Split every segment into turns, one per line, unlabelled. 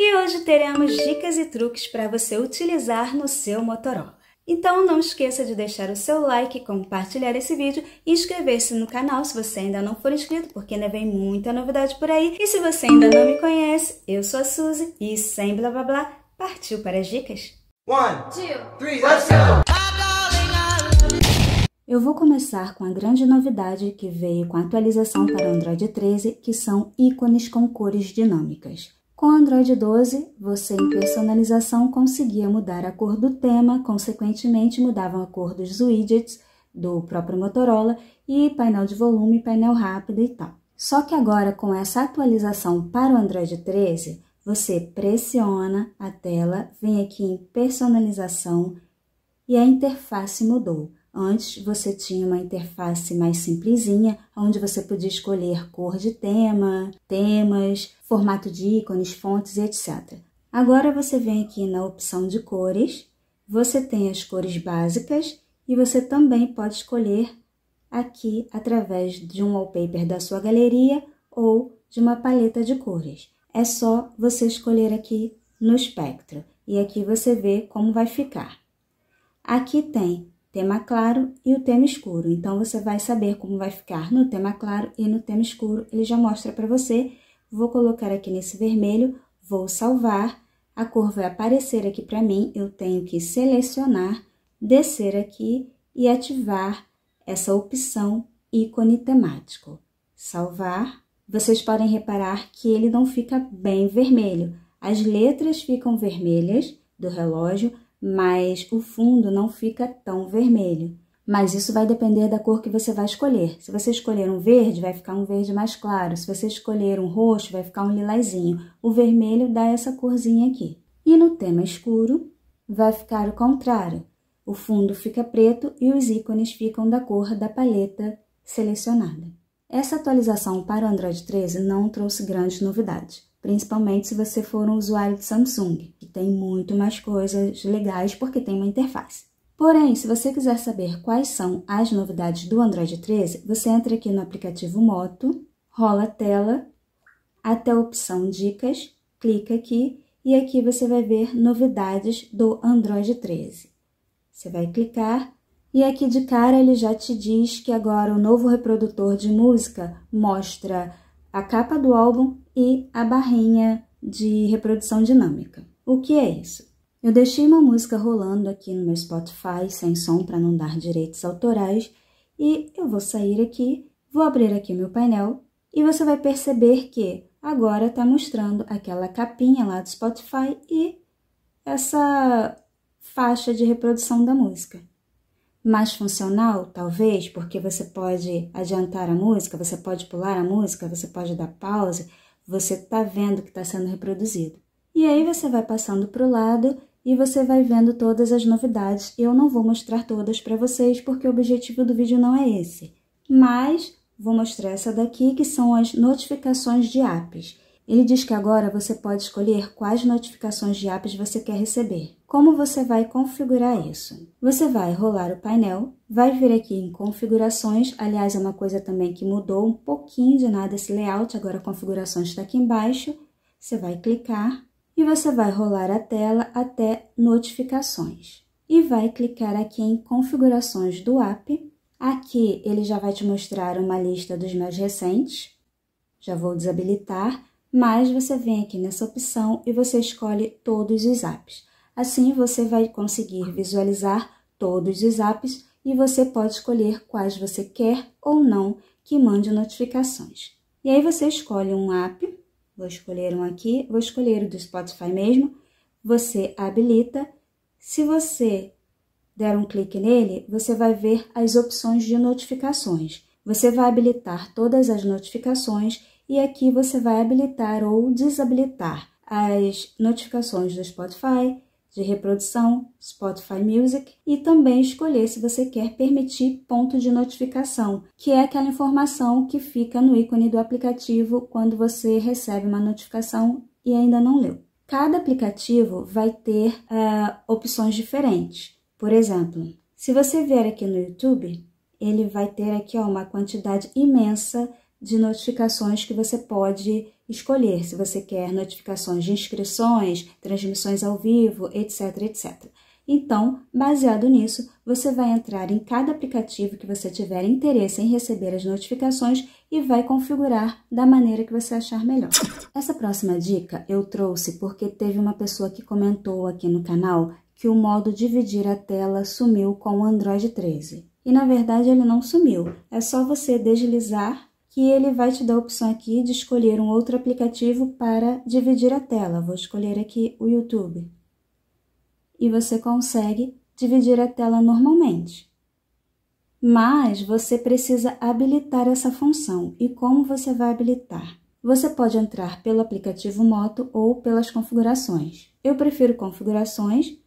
E hoje teremos dicas e truques para você utilizar no seu Motorola. Então não esqueça de deixar o seu like, compartilhar esse vídeo e inscrever-se no canal se você ainda não for inscrito, porque ainda vem muita novidade por aí. E se você ainda não me conhece, eu sou a Suzy e sem blá blá blá, partiu para as dicas? One, two, three, let's go! Eu vou começar com a grande novidade que veio com a atualização para o Android 13, que são ícones com cores dinâmicas. Com Android 12, você em personalização conseguia mudar a cor do tema, consequentemente mudavam a cor dos widgets do próprio Motorola e painel de volume, painel rápido e tal. Só que agora com essa atualização para o Android 13, você pressiona a tela, vem aqui em personalização e a interface mudou. Antes você tinha uma interface mais simplesinha, onde você podia escolher cor de tema, temas, formato de ícones, fontes e etc. Agora você vem aqui na opção de cores, você tem as cores básicas e você também pode escolher aqui através de um wallpaper da sua galeria ou de uma paleta de cores. É só você escolher aqui no espectro e aqui você vê como vai ficar. Aqui tem tema claro e o tema escuro. Então, você vai saber como vai ficar no tema claro e no tema escuro. Ele já mostra para você. Vou colocar aqui nesse vermelho, vou salvar. A cor vai aparecer aqui para mim. Eu tenho que selecionar, descer aqui e ativar essa opção ícone temático. Salvar. Vocês podem reparar que ele não fica bem vermelho. As letras ficam vermelhas do relógio, mas o fundo não fica tão vermelho. Mas isso vai depender da cor que você vai escolher. Se você escolher um verde, vai ficar um verde mais claro. Se você escolher um roxo, vai ficar um lilazinho. O vermelho dá essa corzinha aqui. E no tema escuro, vai ficar o contrário. O fundo fica preto e os ícones ficam da cor da paleta selecionada. Essa atualização para o Android 13 não trouxe grandes novidades principalmente se você for um usuário de Samsung, que tem muito mais coisas legais porque tem uma interface. Porém, se você quiser saber quais são as novidades do Android 13, você entra aqui no aplicativo Moto, rola a tela, até a opção Dicas, clica aqui e aqui você vai ver novidades do Android 13. Você vai clicar e aqui de cara ele já te diz que agora o novo reprodutor de música mostra a capa do álbum e a barrinha de reprodução dinâmica. O que é isso? Eu deixei uma música rolando aqui no meu Spotify sem som para não dar direitos autorais e eu vou sair aqui, vou abrir aqui meu painel e você vai perceber que agora está mostrando aquela capinha lá do Spotify e essa faixa de reprodução da música mais funcional, talvez, porque você pode adiantar a música, você pode pular a música, você pode dar pause, você está vendo que está sendo reproduzido. E aí você vai passando para o lado e você vai vendo todas as novidades. Eu não vou mostrar todas para vocês porque o objetivo do vídeo não é esse, mas vou mostrar essa daqui que são as notificações de apps. Ele diz que agora você pode escolher quais notificações de apps você quer receber. Como você vai configurar isso? Você vai rolar o painel, vai vir aqui em configurações, aliás é uma coisa também que mudou um pouquinho de nada esse layout, agora a configuração está aqui embaixo, você vai clicar e você vai rolar a tela até notificações. E vai clicar aqui em configurações do app, aqui ele já vai te mostrar uma lista dos mais recentes, já vou desabilitar, mas você vem aqui nessa opção e você escolhe todos os apps. Assim, você vai conseguir visualizar todos os apps e você pode escolher quais você quer ou não que mande notificações. E aí você escolhe um app, vou escolher um aqui, vou escolher o do Spotify mesmo, você habilita. Se você der um clique nele, você vai ver as opções de notificações. Você vai habilitar todas as notificações e aqui você vai habilitar ou desabilitar as notificações do Spotify, de reprodução, Spotify Music e também escolher se você quer permitir ponto de notificação, que é aquela informação que fica no ícone do aplicativo quando você recebe uma notificação e ainda não leu. Cada aplicativo vai ter uh, opções diferentes. Por exemplo, se você vier aqui no YouTube, ele vai ter aqui ó, uma quantidade imensa de notificações que você pode escolher se você quer notificações de inscrições, transmissões ao vivo, etc, etc. Então, baseado nisso, você vai entrar em cada aplicativo que você tiver interesse em receber as notificações e vai configurar da maneira que você achar melhor. Essa próxima dica eu trouxe porque teve uma pessoa que comentou aqui no canal que o modo dividir a tela sumiu com o Android 13. E na verdade ele não sumiu, é só você deslizar que ele vai te dar a opção aqui de escolher um outro aplicativo para dividir a tela. Vou escolher aqui o YouTube e você consegue dividir a tela normalmente. Mas você precisa habilitar essa função. E como você vai habilitar? Você pode entrar pelo aplicativo Moto ou pelas configurações. Eu prefiro configurações.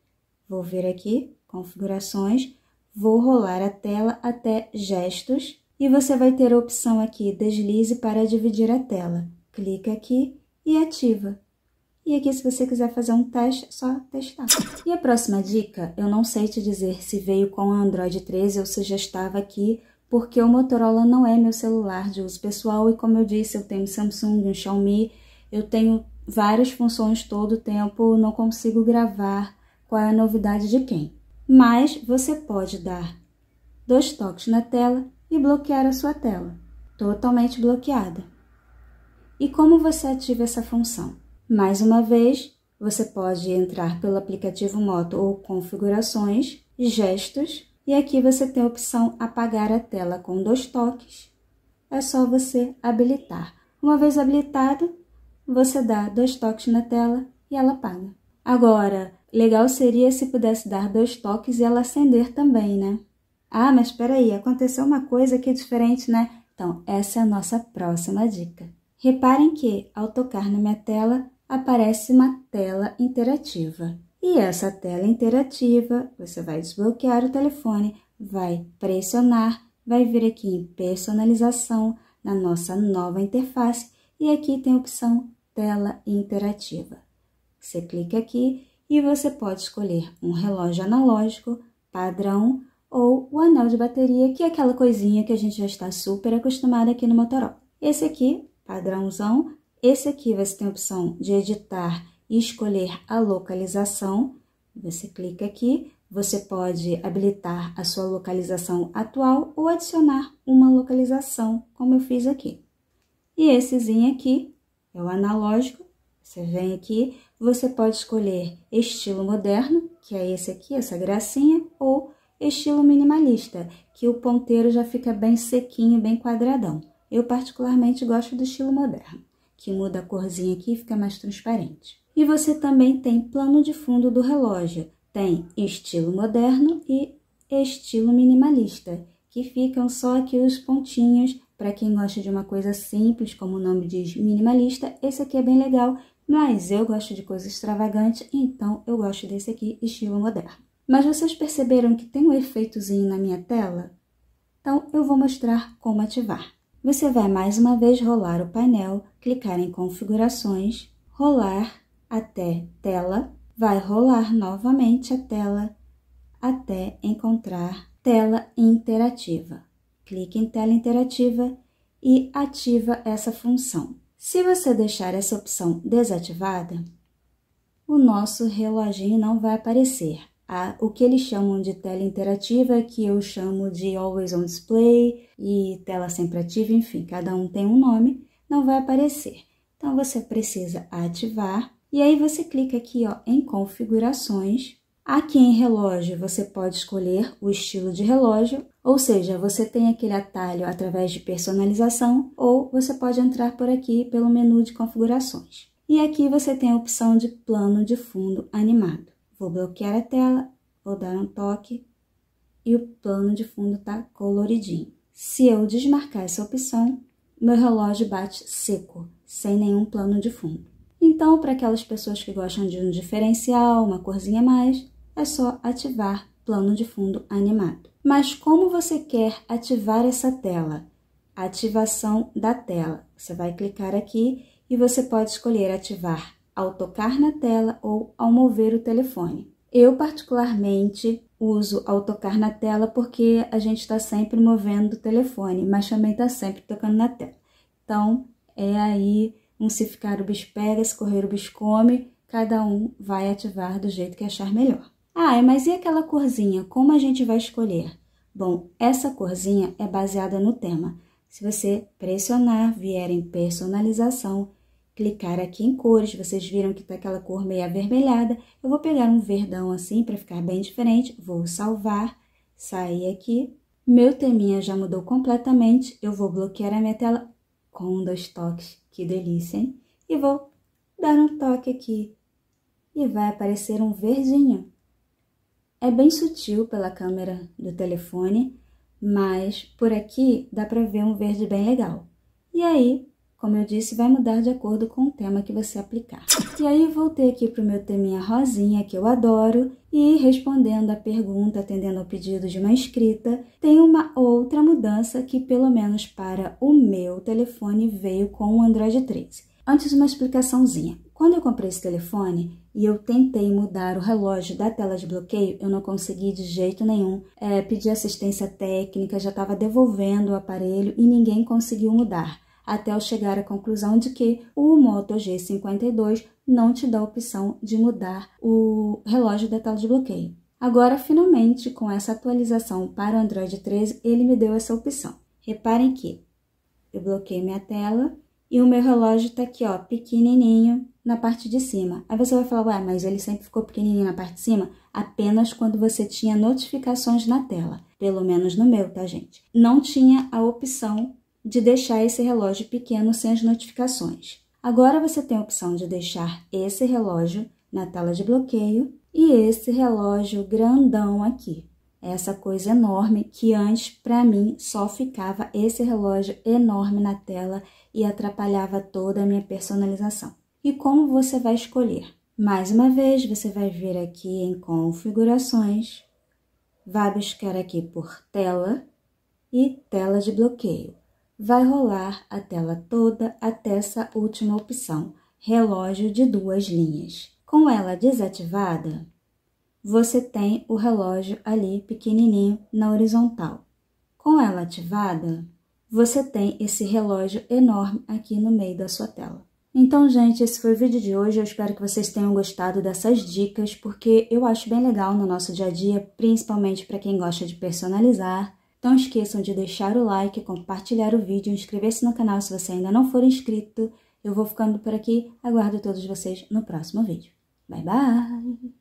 Vou vir aqui, configurações, vou rolar a tela até gestos e você vai ter a opção aqui deslize para dividir a tela. Clica aqui e ativa. E aqui, se você quiser fazer um teste, é só testar. E a próxima dica, eu não sei te dizer se veio com o Android 13 ou se já estava aqui, porque o Motorola não é meu celular de uso pessoal e como eu disse, eu tenho Samsung, um Xiaomi, eu tenho várias funções todo o tempo, não consigo gravar qual é a novidade de quem. Mas você pode dar dois toques na tela e bloquear a sua tela, totalmente bloqueada. E como você ativa essa função? Mais uma vez, você pode entrar pelo aplicativo Moto ou Configurações, Gestos, e aqui você tem a opção Apagar a tela com dois toques. É só você habilitar. Uma vez habilitado, você dá dois toques na tela e ela apaga. Agora, legal seria se pudesse dar dois toques e ela acender também, né? Ah, mas espera aí, aconteceu uma coisa é diferente, né? Então, essa é a nossa próxima dica. Reparem que, ao tocar na minha tela, aparece uma tela interativa. E essa tela interativa, você vai desbloquear o telefone, vai pressionar, vai vir aqui em personalização na nossa nova interface e aqui tem a opção tela interativa. Você clica aqui e você pode escolher um relógio analógico, padrão ou o anel de bateria, que é aquela coisinha que a gente já está super acostumado aqui no Motorola. Esse aqui, padrãozão, esse aqui você tem a opção de editar e escolher a localização. Você clica aqui, você pode habilitar a sua localização atual ou adicionar uma localização, como eu fiz aqui. E essezinho aqui é o analógico. Você vem aqui, você pode escolher estilo moderno, que é esse aqui, essa gracinha, ou estilo minimalista, que o ponteiro já fica bem sequinho, bem quadradão. Eu particularmente gosto do estilo moderno que muda a corzinha aqui e fica mais transparente. E você também tem plano de fundo do relógio. Tem estilo moderno e estilo minimalista, que ficam só aqui os pontinhos. Para quem gosta de uma coisa simples, como o nome diz, minimalista, esse aqui é bem legal, mas eu gosto de coisa extravagante, então eu gosto desse aqui, estilo moderno. Mas vocês perceberam que tem um efeitozinho na minha tela? Então eu vou mostrar como ativar. Você vai mais uma vez rolar o painel, clicar em configurações, rolar até tela, vai rolar novamente a tela até encontrar tela interativa. Clique em tela interativa e ativa essa função. Se você deixar essa opção desativada, o nosso reloginho não vai aparecer a, o que eles chamam de tela interativa, que eu chamo de Always on Display e tela sempre ativa, enfim, cada um tem um nome, não vai aparecer. Então, você precisa ativar e aí você clica aqui ó, em configurações. Aqui em relógio, você pode escolher o estilo de relógio, ou seja, você tem aquele atalho através de personalização, ou você pode entrar por aqui pelo menu de configurações. E aqui você tem a opção de plano de fundo animado. Vou bloquear a tela, vou dar um toque e o plano de fundo tá coloridinho. Se eu desmarcar essa opção, meu relógio bate seco, sem nenhum plano de fundo. Então, para aquelas pessoas que gostam de um diferencial, uma corzinha a mais, é só ativar plano de fundo animado. Mas como você quer ativar essa tela? Ativação da tela. Você vai clicar aqui e você pode escolher ativar ao tocar na tela ou ao mover o telefone. Eu, particularmente, uso ao tocar na tela porque a gente está sempre movendo o telefone, mas também está sempre tocando na tela. Então, é aí Um se ficar o bicho pega, se correr o bicho come, cada um vai ativar do jeito que achar melhor. Ah, mas e aquela corzinha? Como a gente vai escolher? Bom, essa corzinha é baseada no tema. Se você pressionar, vier em personalização, clicar aqui em cores, vocês viram que tá aquela cor meio avermelhada, eu vou pegar um verdão assim para ficar bem diferente, vou salvar, sair aqui, meu teminha já mudou completamente, eu vou bloquear a minha tela com dois toques, que delícia, hein? E vou dar um toque aqui e vai aparecer um verdinho. É bem sutil pela câmera do telefone, mas por aqui dá para ver um verde bem legal. E aí, como eu disse, vai mudar de acordo com o tema que você aplicar. E aí voltei aqui para o meu teminha rosinha, que eu adoro, e respondendo a pergunta, atendendo ao pedido de uma inscrita, tem uma outra mudança que pelo menos para o meu telefone veio com o Android 13. Antes uma explicaçãozinha. Quando eu comprei esse telefone e eu tentei mudar o relógio da tela de bloqueio, eu não consegui de jeito nenhum. É, pedi assistência técnica, já estava devolvendo o aparelho e ninguém conseguiu mudar. Até eu chegar à conclusão de que o Moto G52 não te dá a opção de mudar o relógio da tela de bloqueio. Agora, finalmente, com essa atualização para o Android 13, ele me deu essa opção. Reparem que eu bloqueei minha tela e o meu relógio tá aqui, ó, pequenininho na parte de cima. Aí você vai falar, ué, mas ele sempre ficou pequenininho na parte de cima? Apenas quando você tinha notificações na tela. Pelo menos no meu, tá, gente? Não tinha a opção de deixar esse relógio pequeno sem as notificações. Agora você tem a opção de deixar esse relógio na tela de bloqueio e esse relógio grandão aqui essa coisa enorme que antes para mim só ficava esse relógio enorme na tela e atrapalhava toda a minha personalização. E como você vai escolher? Mais uma vez, você vai vir aqui em configurações, vai buscar aqui por tela e tela de bloqueio. Vai rolar a tela toda até essa última opção, relógio de duas linhas. Com ela desativada, você tem o relógio ali pequenininho na horizontal. Com ela ativada, você tem esse relógio enorme aqui no meio da sua tela. Então, gente, esse foi o vídeo de hoje. Eu espero que vocês tenham gostado dessas dicas, porque eu acho bem legal no nosso dia a dia, principalmente para quem gosta de personalizar. Não esqueçam de deixar o like, compartilhar o vídeo, inscrever-se no canal se você ainda não for inscrito. Eu vou ficando por aqui. Aguardo todos vocês no próximo vídeo. Bye, bye!